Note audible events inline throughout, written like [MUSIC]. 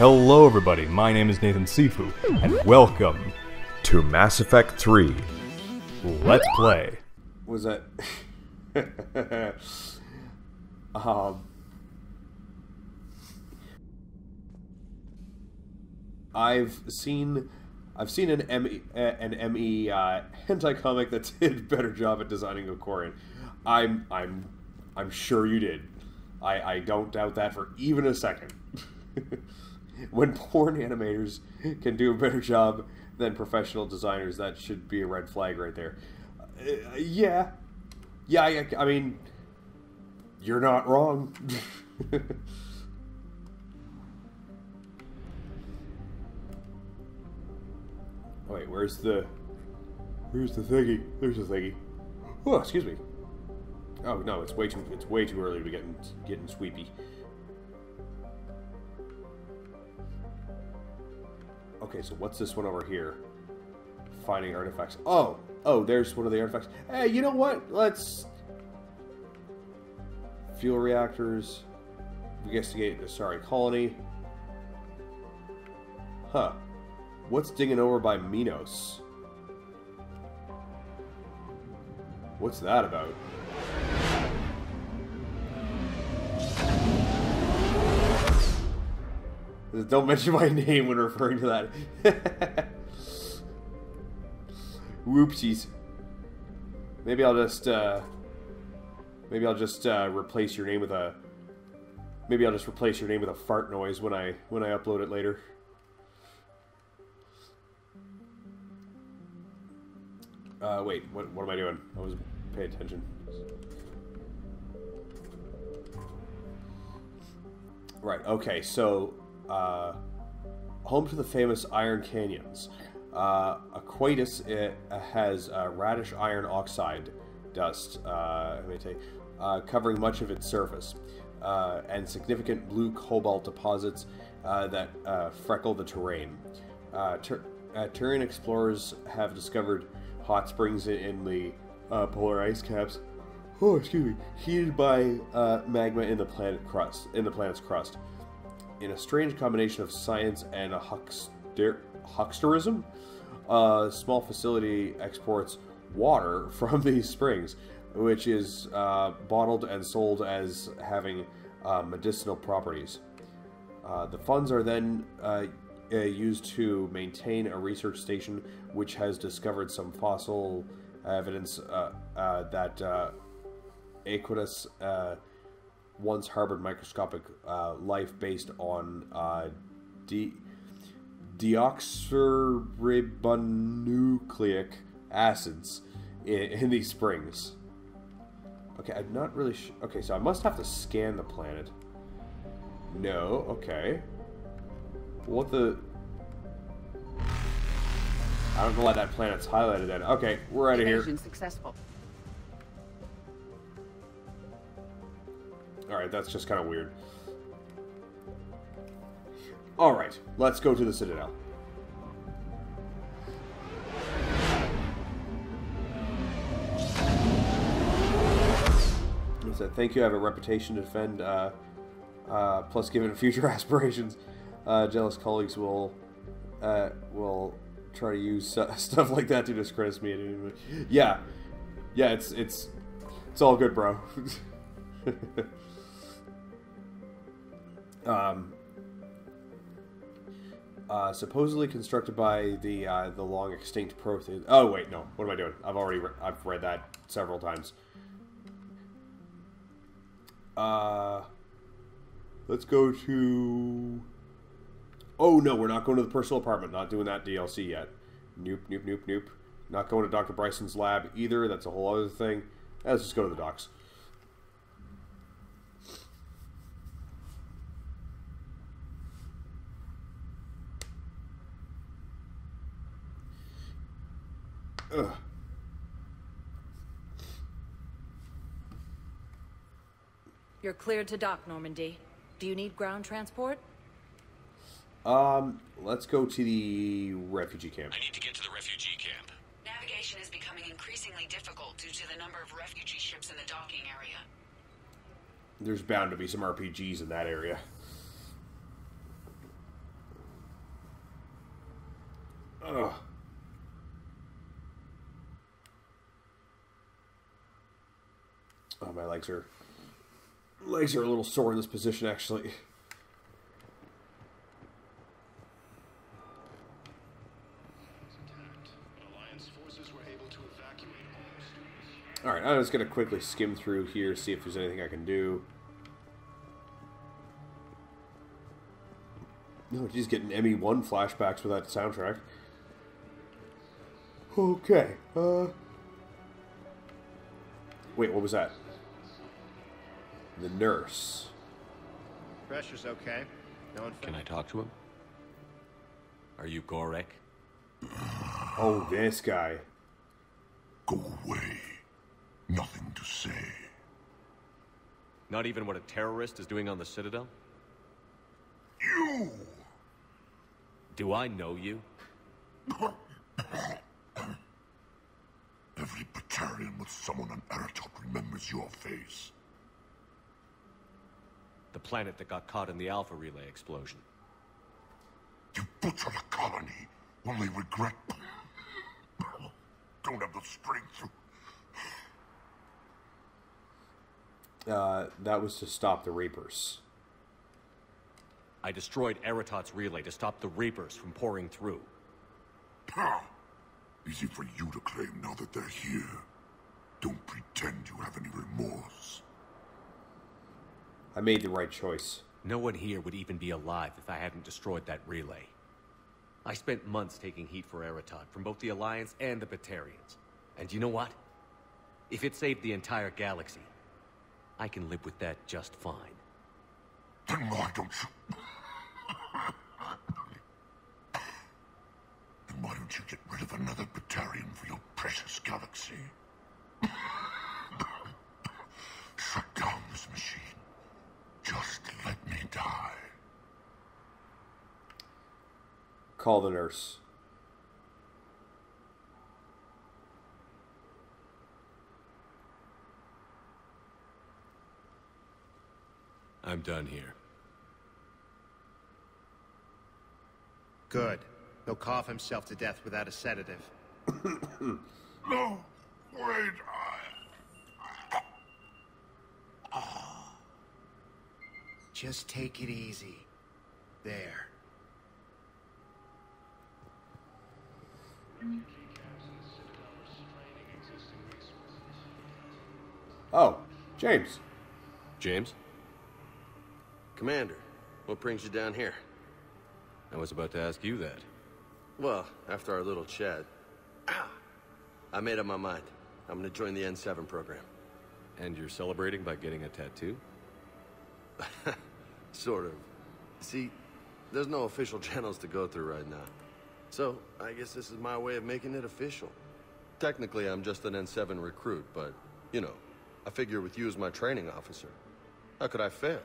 Hello, everybody. My name is Nathan Sifu, and welcome to Mass Effect 3. Let's Play. Was that? [LAUGHS] um, I've seen, I've seen an ME, an ME uh, hentai comic that [LAUGHS] did a better job at designing a Quarian. I'm, I'm, I'm sure you did. I, I don't doubt that for even a second. [LAUGHS] when porn animators can do a better job than professional designers, that should be a red flag right there. Uh, yeah, yeah. I, I mean, you're not wrong. [LAUGHS] Wait, where's the where's the thingy? There's the thingy. Oh, excuse me. Oh no, it's way too it's way too early to be getting getting sweepy. Okay, so what's this one over here? Finding artifacts. Oh, oh, there's one of the artifacts. Hey, you know what? Let's fuel reactors. Investigate the sorry colony. Huh. What's digging over by Minos? What's that about? Don't mention my [LAUGHS] name when referring to that. [LAUGHS] Whoopsies. Maybe I'll just, uh... Maybe I'll just, uh, replace your name with a... Maybe I'll just replace your name with a fart noise when I, when I upload it later. Uh, wait, what, what am I doing? I was pay attention. Right, okay, so uh, home to the famous Iron Canyons. Uh, Aquatus it has uh, radish iron oxide dust, uh, uh, covering much of its surface, uh, and significant blue cobalt deposits uh, that freckle the terrain. Tur Turian explorers have discovered hot springs in, in the polar ice caps. Oh, excuse me, heated by magma in the planet crust, in the planet's crust in a strange combination of science and huckster hucksterism. A small facility exports water [LAUGHS] from these springs, which is uh, bottled and sold as having uh, medicinal properties. Uh, the funds are then uh, uh, used to maintain a research station which has discovered some fossil evidence uh, that Aquatus once harbored microscopic uh, life based on uh, de- deoxyribonucleic acids in, in these springs. Okay, I'm not really sure. Okay, so I must have to scan the planet. No, okay. What the... I don't know why that planet's highlighted then. Okay, we're out of here. successful. Alright, that's just kind of weird. Alright, let's go to the Citadel. He said, thank you, I have a reputation to defend, uh, uh, plus given future [LAUGHS] aspirations, uh, jealous colleagues will, uh, will try to use [LAUGHS] stuff like that to discredit me. Yeah, yeah, it's, it's, it's all good, bro. [LAUGHS] Um, uh, supposedly constructed by the uh, the long extinct Prothean. Oh wait, no. What am I doing? I've already re I've read that several times. Uh, let's go to. Oh no, we're not going to the personal apartment. Not doing that DLC yet. Nope, nope, nope, nope. Not going to Dr. Bryson's lab either. That's a whole other thing. Let's just go to the docks. Ugh. You're cleared to dock, Normandy. Do you need ground transport? Um, let's go to the refugee camp. I need to get to the refugee camp. Navigation is becoming increasingly difficult due to the number of refugee ships in the docking area. There's bound to be some RPGs in that area. Ugh. Oh, my legs are legs are a little sore in this position, actually. All right, I'm just gonna quickly skim through here, see if there's anything I can do. No, he's getting ME1 flashbacks with that soundtrack. Okay. Uh. Wait, what was that? The nurse. Pressure's okay. No one. Can I talk to him? Are you Gorek? [SIGHS] Oh, this guy. Go away. Nothing to say. Not even what a terrorist is doing on the Citadel? You! Do I know you? [COUGHS] Every Batarian with someone on Aratoht remembers your face. The planet that got caught in the Alpha Relay explosion. You butchered a colony, only regret. Don't have the strength to. Uh, that was to stop the Reapers. I destroyed Aratoht's relay to stop the Reapers from pouring through. Ha! Easy for you to claim now that they're here. Don't pretend you have any remorse. I made the right choice. No one here would even be alive if I hadn't destroyed that relay. I spent months taking heat for Aratoht from both the Alliance and the Batarians. And you know what? If it saved the entire galaxy, I can live with that just fine. Then why don't you... then why don't you get rid of another Batarian for your precious galaxy? Shut down this machine. Just let me die. Call the nurse. I'm done here. Good. He'll cough himself to death without a sedative. No! [COUGHS] Wait! [COUGHS] Just take it easy. There. Oh, James. James? Commander, what brings you down here? I was about to ask you that. Well, after our little chat, [CLEARS THROAT] I made up my mind. I'm gonna join the N7 program. And you're celebrating by getting a tattoo? [LAUGHS] Sort of. See, there's no official [LAUGHS] channels to go through right now. So, I guess this is my way of making it official. Technically, I'm just an N7 recruit, but, you know, I figure with you as my training officer, how could I fail?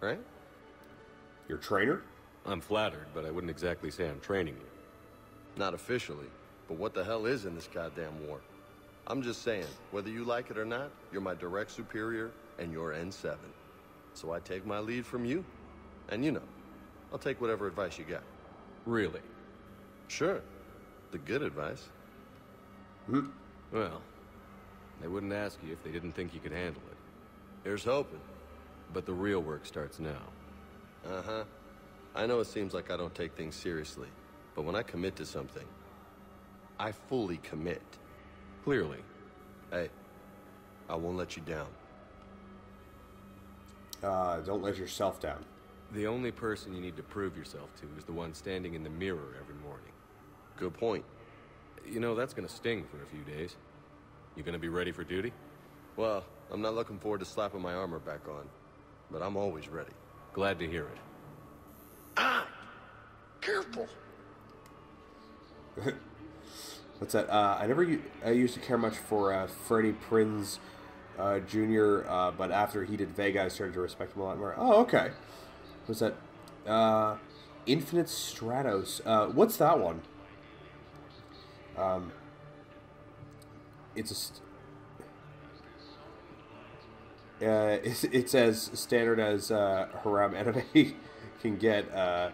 Right? Your trainer? I'm flattered, but I wouldn't exactly say I'm training you. Not officially, but what the hell is in this goddamn war? I'm just saying, whether you like it or not, you're my direct superior, and you're N7. So I take my lead from you. And you know, I'll take whatever advice you got. Really? Sure. The good advice. Well, they wouldn't ask you if they didn't think you could handle it. Here's hoping. But the real work starts now. Uh-huh. I know it seems like I don't take things seriously, but when I commit to something, I fully commit. Clearly. Hey, I won't let you down. Uh, don't let yourself down. The only person you need to prove yourself to is the one standing in the mirror every morning. Good point. You know, that's gonna sting for a few days. You gonna be ready for duty? Well, I'm not looking forward to slapping my armor back on, but I'm always ready. Glad to hear it. Ah! Careful! [LAUGHS] What's that? Uh, I never u- I used to care much for uh, Freddie Prinze uh, Jr., uh, but after he did Vega, I started to respect him a lot more. Oh, okay. What's that? Uh, Infinite Stratos. Uh, what's that one? Um, it's a. Uh, [LAUGHS] it's, it's as standard as uh, harem [LAUGHS] anime can get. Uh,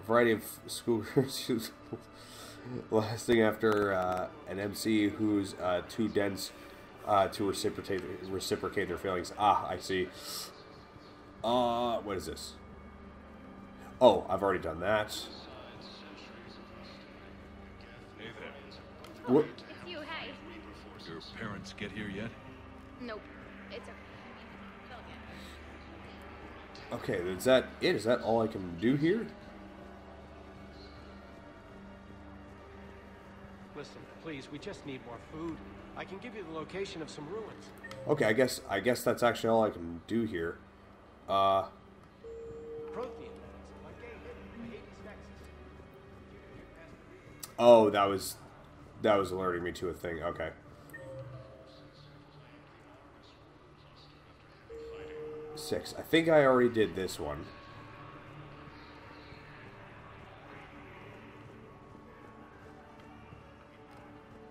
a variety of schoolgirls [LAUGHS] lasting after uh, an MC who's uh, too dense uh, to reciprocate reciprocate their feelings. Ah, I see. Uh, what is this? Oh, I've already done that. Hey there. What? It's you, hey. Your parents get here yet? Nope. It's okay. Okay, is that it? Is that all I can do here? Listen, please, we just need more food. I can give you the location of some ruins. Okay, I guess I guess that's actually all I can do here. Uh, Prothean meds, like gay hidden, Hades Nexus. oh, that was that was alerting me to a thing. Okay. Six. I think I already did this one.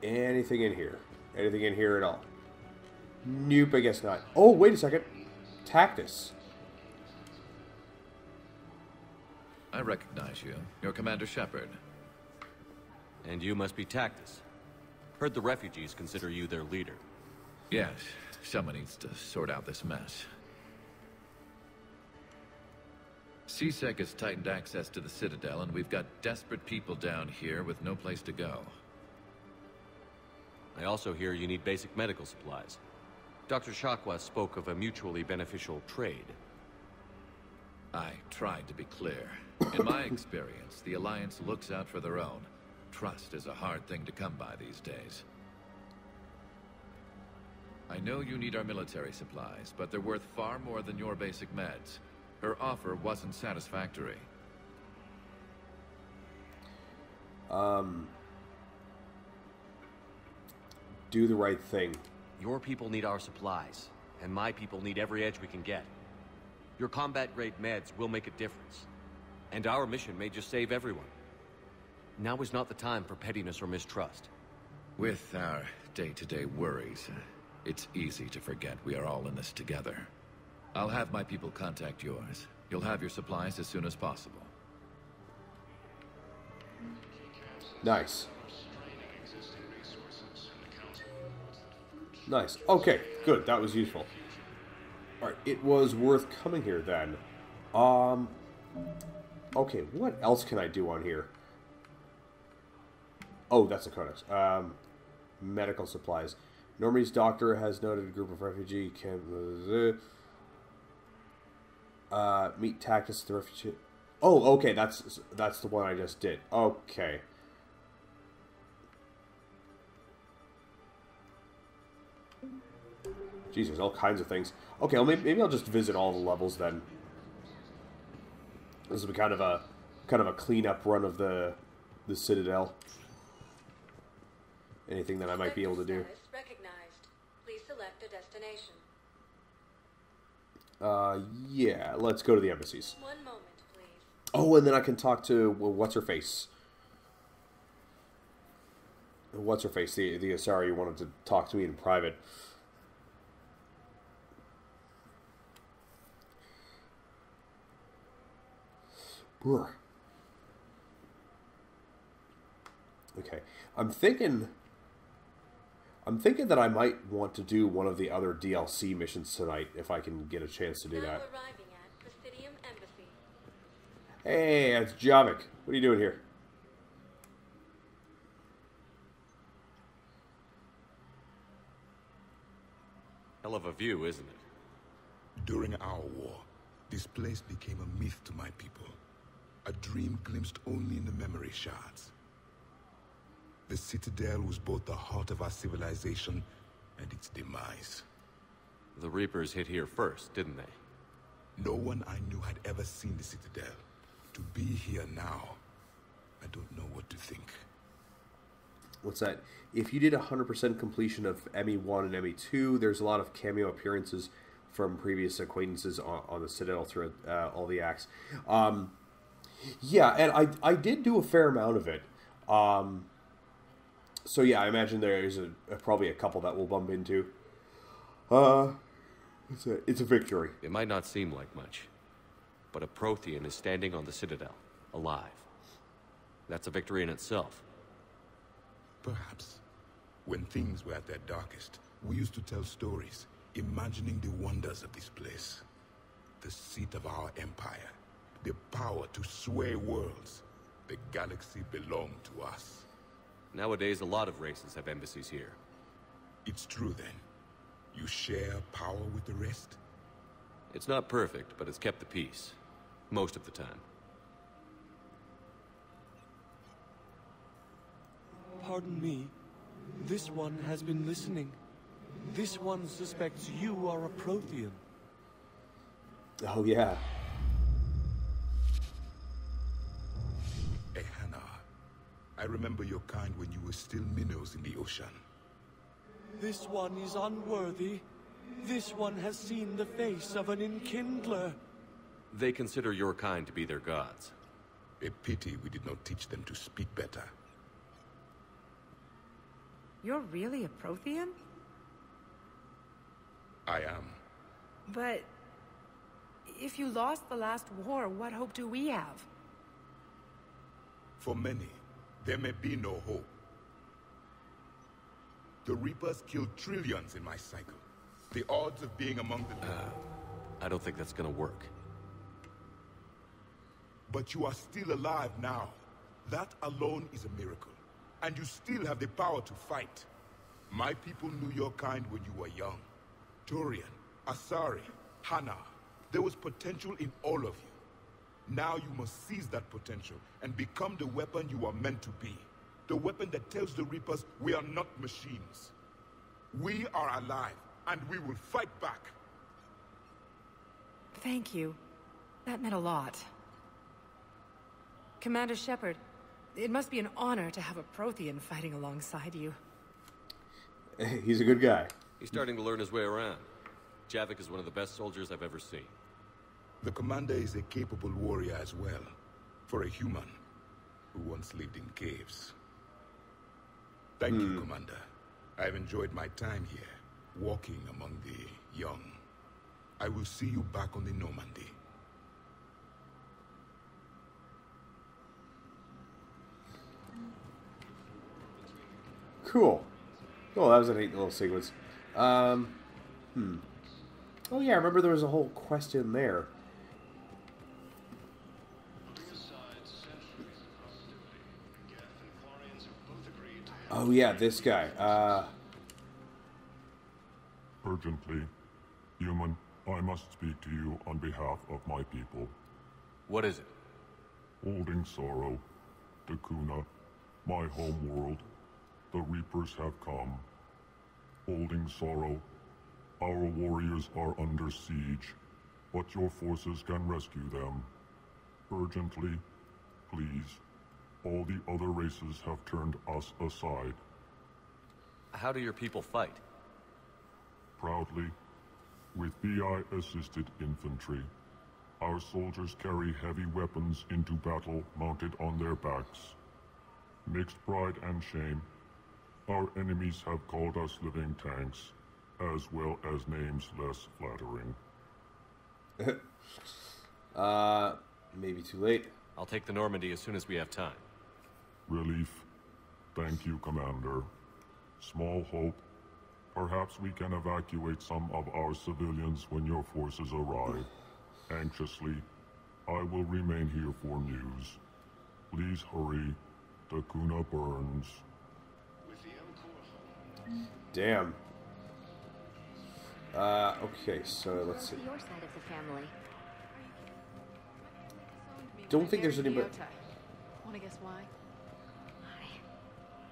Anything in here? Anything in here at all? Nope, I guess not. Oh, wait a second. Tactus. I recognize you. You're Commander Shepard. And you must be Tactus. Heard the refugees consider you their leader. Yes, someone needs to sort out this mess. C-Sec has tightened access to the Citadel, and we've got desperate people down here with no place to go. I also hear you need basic medical supplies. Dr. Chakwas spoke of a mutually beneficial trade. I tried to be clear. In my [COUGHS] experience, the Alliance looks out for their own. Trust is a hard thing to come by these days. I know you need our military supplies, but they're worth far more than your basic meds. Her offer wasn't satisfactory. Um, do the right thing. Your people need our supplies, and my people need every edge we can get. Your combat-grade meds will make a difference. And our mission may just save everyone. Now is not the time for pettiness or mistrust. With our day-to-day worries, it's easy to forget we are all in this together. I'll have my people contact yours. You'll have your supplies as soon as possible. Nice. Nice. Okay, good. That was useful. Alright, it was worth coming here then. Um, okay, what else can I do on here? Oh, that's a codex. Um, medical supplies. Normandy's doctor has noted a group of refugee camp. Uh, meet Tactus the refugee. Oh, okay, that's that's the one I just did. Okay. Jesus, all kinds of things. Okay, well, maybe, maybe I'll just visit all the levels then. This will be kind of a kind of a cleanup run of the the Citadel. Anything that I might be able to do. Recognized. Please select a destination. Uh, yeah, let's go to the embassies. One moment, please. Oh, and then I can talk to well, what's her face. What's her face? The the Asari you wanted to talk to me in private. Okay, I'm thinking. I'm thinking that I might want to do one of the other DLC missions tonight if I can get a chance to do Now that. arriving at Presidium Embassy. Hey, it's Javik. What are you doing here? Hell of a view, isn't it? During our war, this place became a myth to my people. A dream glimpsed only in the memory shards. The Citadel was both the heart of our civilization and its demise. The Reapers hit here first, didn't they? No one I knew had ever seen the Citadel. To be here now, I don't know what to think. What's that? If you did 100% completion of ME1 and ME2, there's a lot of cameo appearances from previous acquaintances on, on the Citadel throughout uh, all the acts. Um, yeah, and I, I did do a fair amount of it. Um, so yeah, I imagine there is a, a- probably a couple that we'll bump into. Uh, it's a, it's a victory. It might not seem like much, but a Prothean is standing on the Citadel, alive. That's a victory in itself. Perhaps. When things were at their darkest, we used to tell stories, imagining the wonders of this place. The seat of our empire. The power to sway worlds. The galaxy belonged to us. Nowadays, a lot of races have embassies here. It's true then. You share power with the rest? It's not perfect, but it's kept the peace. Most of the time. Pardon me. This one has been listening. This one suspects you are a Prothean. Oh, yeah. I remember your kind when you were still minnows in the ocean. This one is unworthy. This one has seen the face of an enkindler. They consider your kind to be their gods. A pity we did not teach them to speak better. You're really a Prothean? I am. But... If you lost the last war, what hope do we have? For many, there may be no hope. The Reapers killed trillions in my cycle. The odds of being among the... Uh, I don't think that's gonna work. But you are still alive now. That alone is a miracle. And you still have the power to fight. My people knew your kind when you were young. Turian, Asari, Hanar. There was potential in all of you. Now you must seize that potential and become the weapon you are meant to be. The weapon that tells the Reapers we are not machines. We are alive, and we will fight back. Thank you. That meant a lot. Commander Shepard, it must be an honor to have a Prothean fighting alongside you. He's a good guy. He's starting to learn his way around. Javik is one of the best soldiers I've ever seen. The commander is a capable warrior as well. For a human who once lived in caves. Thank you, Commander. I've enjoyed my time here, walking among the young. I will see you back on the Normandy. Cool. Oh, that was a neat little sequence. Um, hmm. Oh yeah, I remember there was a whole quest in there. Oh yeah, this guy. Uh, Urgently, human, I must speak to you on behalf of my people. What is it? Holding sorrow, Dekuuna, my home world, the Reapers have come. Holding sorrow, our warriors are under siege, but your forces can rescue them. Urgently, please. All the other races have turned us aside. How do your people fight? Proudly, with VI-assisted infantry. Our soldiers carry heavy weapons into battle mounted on their backs. Mixed pride and shame, our enemies have called us living tanks, as well as names less flattering. [LAUGHS] uh, maybe too late. I'll take the Normandy as soon as we have time. Relief. Thank you, Commander. Small hope. Perhaps we can evacuate some of our civilians when your forces arrive. Anxiously, I will remain here for news. Please hurry. Dekuuna burns. Damn. Uh, okay, so let's see. Your side of the family. Don't think there's anybody. Want to guess why?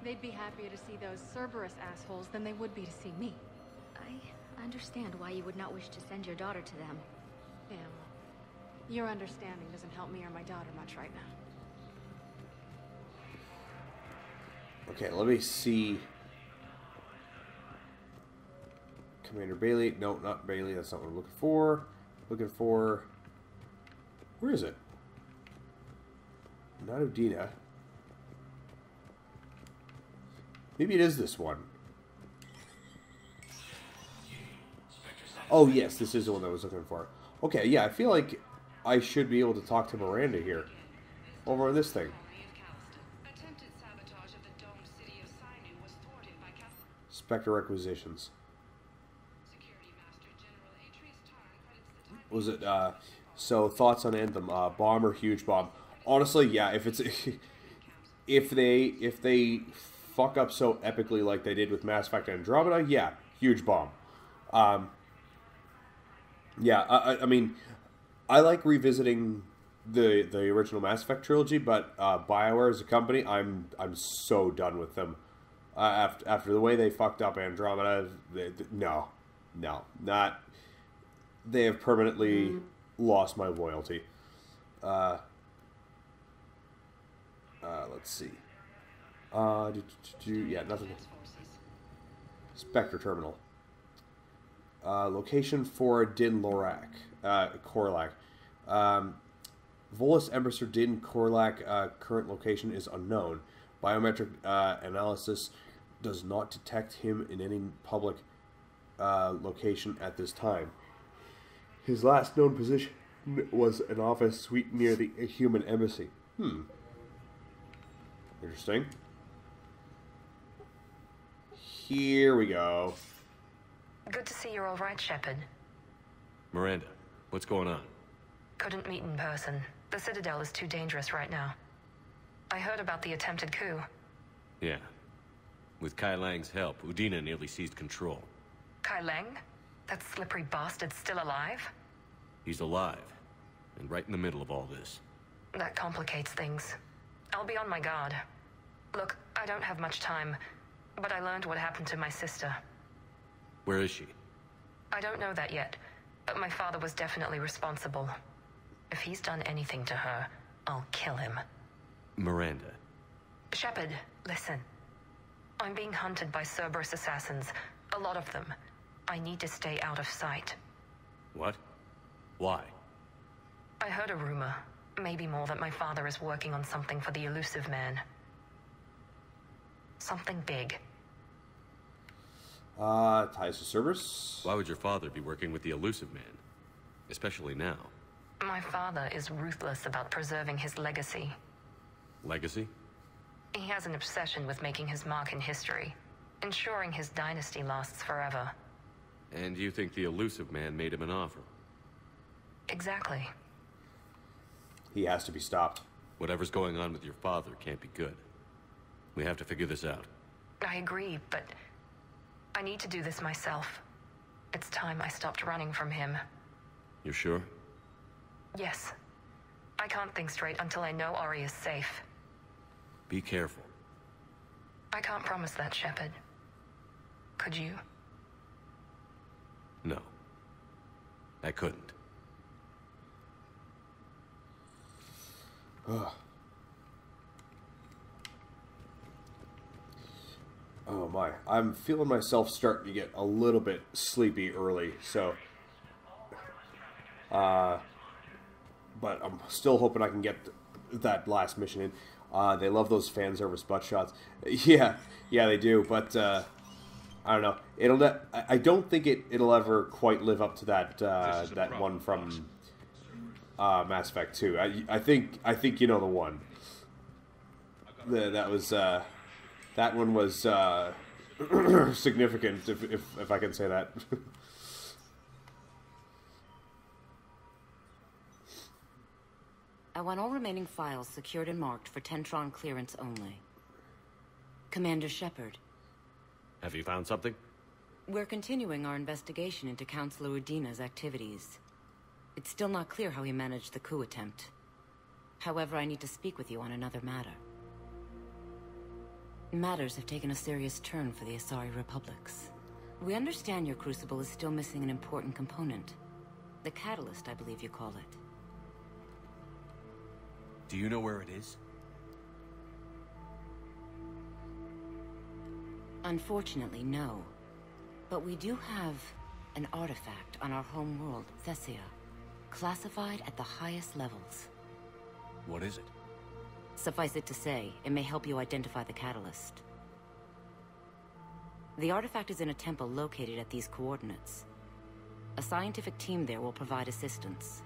They'd be happier to see those Cerberus assholes than they would be to see me. I understand why you would not wish to send your daughter to them. Yeah, well, your understanding doesn't help me or my daughter much right now. Okay, let me see. Commander Bailey. No, not Bailey. That's not what I'm looking for. Looking for. Where is it? Not Udina. Maybe it is this one. Oh, yes, this is the one I was looking for. Okay, yeah, I feel like I should be able to talk to Miranda here. Over on this thing. Spectre requisitions. Was it uh so thoughts on Anthem, uh bomb or huge bomb? Honestly, yeah, if it's [LAUGHS] if they if they fuck up so epically like they did with Mass Effect Andromeda, yeah, huge bomb. Um yeah, I, I mean, I like revisiting the the original Mass Effect trilogy, but uh, Bioware as a company, I'm I'm so done with them. Uh, after after the way they fucked up Andromeda, they, they, no, no, not. They have permanently mm. lost my loyalty. Uh, uh, let's see. Uh, do, do, do, yeah, nothing. Spectre Terminal. Uh, location for Din Lorak, uh, Korlack. Um, Volus Embracer Din Korlack uh, current location is unknown. Biometric uh, analysis does not detect him in any public uh, location at this time. His last known position was an office suite near the human embassy. Hmm. Interesting. Here we go. Good to see you're all right, Shepard. Miranda, what's going on? Couldn't meet in person. The Citadel is too dangerous right now. I heard about the attempted coup. Yeah. With Kai Lang's help, Udina nearly seized control. Kai Lang? That slippery bastard's still alive? He's alive. And right in the middle of all this. That complicates things. I'll be on my guard. Look, I don't have much time, but I learned what happened to my sister. Where is she? I don't know that yet, but my father was definitely responsible. If he's done anything to her, I'll kill him. Miranda. Shepard, listen. I'm being hunted by Cerberus assassins. A lot of them. I need to stay out of sight. What? Why? I heard a rumor. Maybe more that my father is working on something for the Illusive Man. Something big. Uh, ties to Cerberus? Why would your father be working with the Illusive Man? Especially now. My father is ruthless about preserving his legacy. Legacy? He has an obsession with making his mark in history, ensuring his dynasty lasts forever. And you think the Illusive Man made him an offer? Exactly. He has to be stopped. Whatever's going on with your father can't be good. We have to figure this out. I agree, but I need to do this myself. It's time I stopped running from him. You're sure? Yes. I can't think straight until I know Ori is safe. Be careful. I can't promise that, Shepard. Could you? No. I couldn't. Ugh. Oh my, I'm feeling myself starting to get a little bit sleepy early, so uh, but I'm still hoping I can get that last mission in. Uh, they love those fan service butt shots. [LAUGHS] Yeah, yeah, they do. But uh, I don't know. It'll. I don't think it. It'll ever quite live up to that. Uh, that one from uh, Mass Effect Two. I, I think. I think you know the one. The, that was. Uh, that one was uh, [CLEARS THROAT] significant, if, if if I can say that. I want all remaining files secured and marked for Tentron clearance only. Commander Shepard. Have you found something? We're continuing our investigation into Councilor Udina's activities. It's still not clear how he managed the coup attempt. However, I need to speak with you on another matter. Matters have taken a serious turn for the Asari Republics. We understand your crucible is still missing an important component. The catalyst, I believe you call it. Do you know where it is? Unfortunately, no. But we do have an artifact on our home world, Thessia, classified at the highest levels. What is it? Suffice it to say, it may help you identify the catalyst. The artifact is in a temple located at these coordinates. A scientific team there will provide assistance.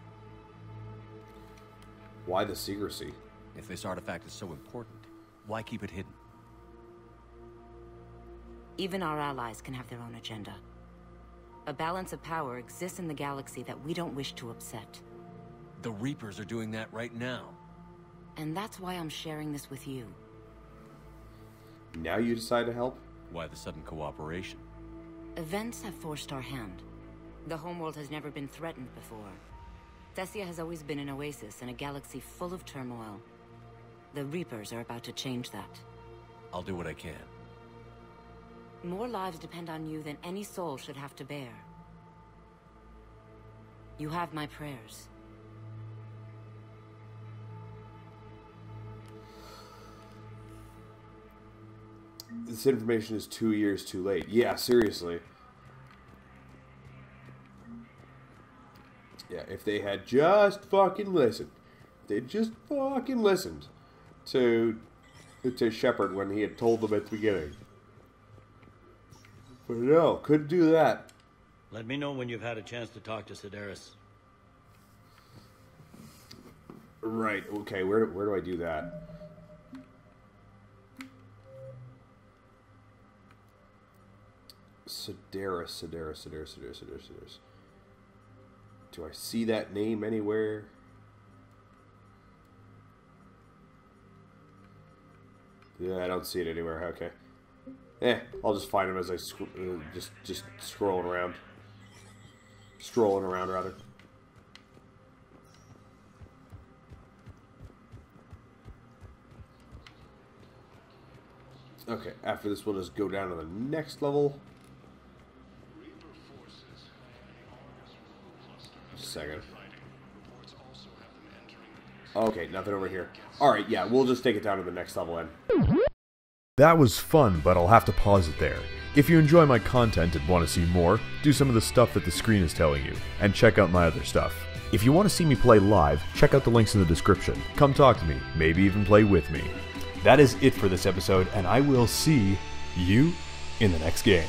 Why the secrecy? If this artifact is so important, why keep it hidden? Even our allies can have their own agenda. A balance of power exists in the galaxy that we don't wish to upset. The Reapers are doing that right now. And that's why I'm sharing this with you. Now you decide to help? Why the sudden cooperation? Events have forced our hand. The homeworld has never been threatened before. Thessia has always been an oasis in a galaxy full of turmoil. The Reapers are about to change that. I'll do what I can. More lives depend on you than any soul should have to bear. You have my prayers. This information is two years too late. Yeah, seriously. Yeah, if they had just fucking listened, they just fucking listened to to Shepard when he had told them at the beginning. But no, couldn't do that. Let me know when you've had a chance to talk to Sedaris. Right. Okay. Where where do I do that? Sedaris, Sedaris, Sedaris, Sedaris, Sedaris, Sedaris. Do I see that name anywhere? Yeah, I don't see it anywhere. Okay. Eh, I'll just find him as I sc- uh, just just scrolling around, strolling around rather. Okay, after this, we'll just go down to the next level. Just a second. Okay, nothing over here. Alright, yeah, we'll just take it down to the next level then. That was fun, but I'll have to pause it there. If you enjoy my content and want to see more, do some of the stuff that the screen is telling you, and check out my other stuff. If you want to see me play live, check out the links in the description. Come talk to me, maybe even play with me. That is it for this episode, and I will see you in the next game.